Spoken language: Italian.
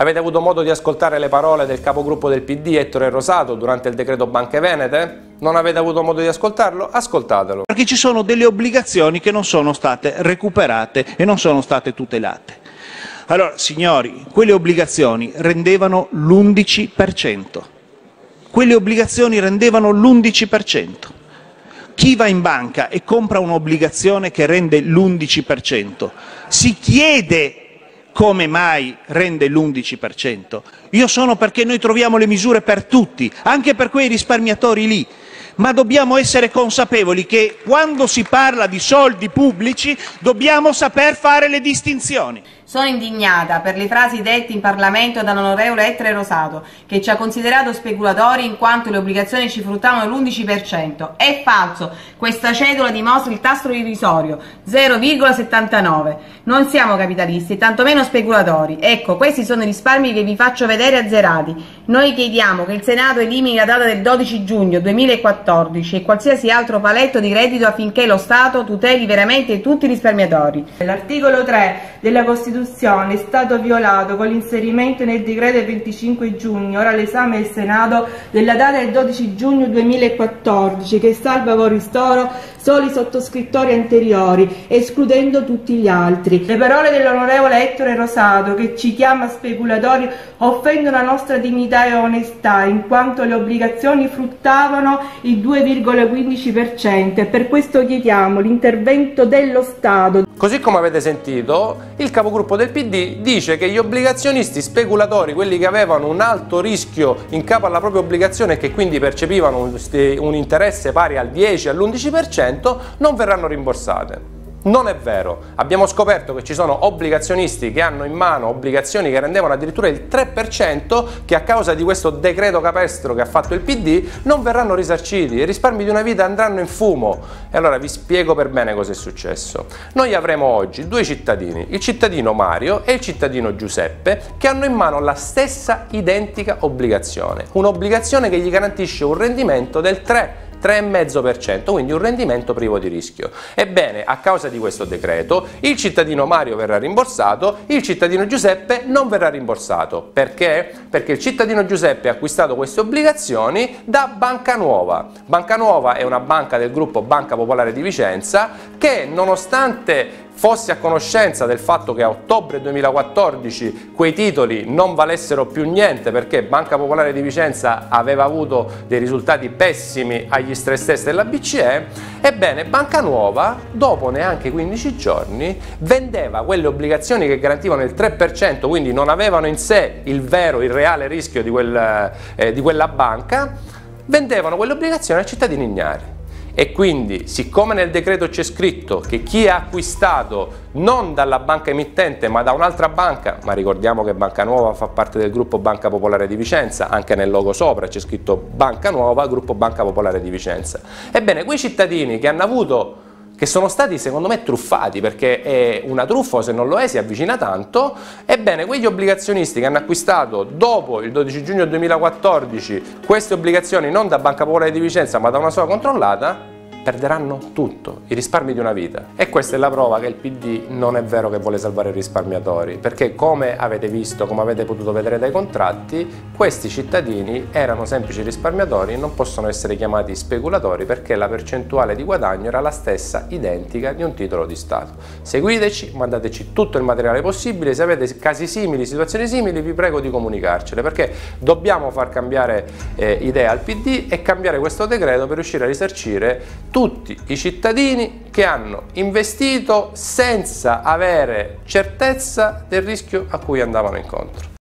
Avete avuto modo di ascoltare le parole del capogruppo del PD Ettore Rosato durante il decreto Banche Venete? Non avete avuto modo di ascoltarlo? Ascoltatelo. Perché ci sono delle obbligazioni che non sono state recuperate e non sono state tutelate. Allora, signori, quelle obbligazioni rendevano l'11%. Quelle obbligazioni rendevano l'11%. Chi va in banca e compra un'obbligazione che rende l'11% si chiede come mai rende l'11%? Io sono perché noi troviamo le misure per tutti, anche per quei risparmiatori lì, ma dobbiamo essere consapevoli che quando si parla di soldi pubblici dobbiamo saper fare le distinzioni. Sono indignata per le frasi dette in Parlamento dall'onorevole Ettre Rosato, che ci ha considerato speculatori in quanto le obbligazioni ci fruttavano l'11%. È falso, questa cedola dimostra il tasso irrisorio, 0,79. Non siamo capitalisti, tantomeno speculatori. Ecco, questi sono i risparmi che vi faccio vedere azzerati. Noi chiediamo che il Senato elimini la data del 12 giugno 2014 e qualsiasi altro paletto di reddito affinché lo Stato tuteli veramente tutti i risparmiatori. L'articolo 3 della Costituzione è stato violato con l'inserimento nel decreto del 25 giugno, ora all'esame del Senato, della data del 12 giugno 2014 che salva con ristoro soli sottoscrittori anteriori, escludendo tutti gli altri. Le parole dell'onorevole Ettore Rosato, che ci chiama speculatori, offendono la nostra dignità e onestà, in quanto le obbligazioni fruttavano il 2,15% e per questo chiediamo l'intervento dello Stato. Così come avete sentito, il capogruppo del PD dice che gli obbligazionisti speculatori, quelli che avevano un alto rischio in capo alla propria obbligazione e che quindi percepivano un, un interesse pari al 10 all'11%, non verranno rimborsate. Non è vero, abbiamo scoperto che ci sono obbligazionisti che hanno in mano obbligazioni che rendevano addirittura il 3% che a causa di questo decreto capestro che ha fatto il PD non verranno risarciti, i risparmi di una vita andranno in fumo. E allora vi spiego per bene cosa è successo. Noi avremo oggi due cittadini, il cittadino Mario e il cittadino Giuseppe, che hanno in mano la stessa identica obbligazione, un'obbligazione che gli garantisce un rendimento del 3%. 3,5%, quindi un rendimento privo di rischio. Ebbene, a causa di questo decreto, il cittadino Mario verrà rimborsato, il cittadino Giuseppe non verrà rimborsato. Perché? Perché il cittadino Giuseppe ha acquistato queste obbligazioni da Banca Nuova. Banca Nuova è una banca del gruppo Banca Popolare di Vicenza che nonostante fosse a conoscenza del fatto che a ottobre 2014 quei titoli non valessero più niente perché Banca Popolare di Vicenza aveva avuto dei risultati pessimi agli stress test della BCE, ebbene Banca Nuova dopo neanche 15 giorni vendeva quelle obbligazioni che garantivano il 3%, quindi non avevano in sé il vero, il reale rischio di, quel, eh, di quella banca, vendevano quelle obbligazioni ai cittadini ignari e quindi siccome nel decreto c'è scritto che chi ha acquistato non dalla banca emittente ma da un'altra banca, ma ricordiamo che Banca Nuova fa parte del gruppo Banca Popolare di Vicenza, anche nel logo sopra c'è scritto Banca Nuova, gruppo Banca Popolare di Vicenza. Ebbene, quei cittadini che hanno avuto che sono stati secondo me truffati perché è una truffa se non lo è si avvicina tanto. Ebbene quegli obbligazionisti che hanno acquistato dopo il 12 giugno 2014 queste obbligazioni non da Banca Popolare di Vicenza ma da una sola controllata perderanno tutto, i risparmi di una vita. E questa è la prova che il PD non è vero che vuole salvare i risparmiatori, perché come avete visto, come avete potuto vedere dai contratti, questi cittadini erano semplici risparmiatori e non possono essere chiamati speculatori perché la percentuale di guadagno era la stessa, identica, di un titolo di Stato. Seguiteci, mandateci tutto il materiale possibile, se avete casi simili, situazioni simili, vi prego di comunicarcele, perché dobbiamo far cambiare eh, idea al PD e cambiare questo decreto per riuscire a risarcire tutti tutti i cittadini che hanno investito senza avere certezza del rischio a cui andavano incontro.